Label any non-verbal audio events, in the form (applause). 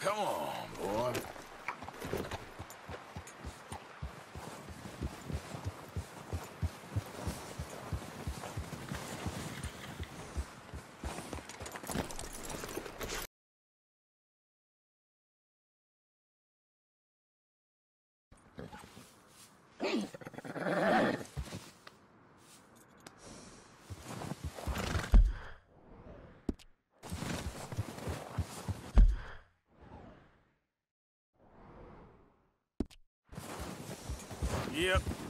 Come on, boy. (laughs) Yep.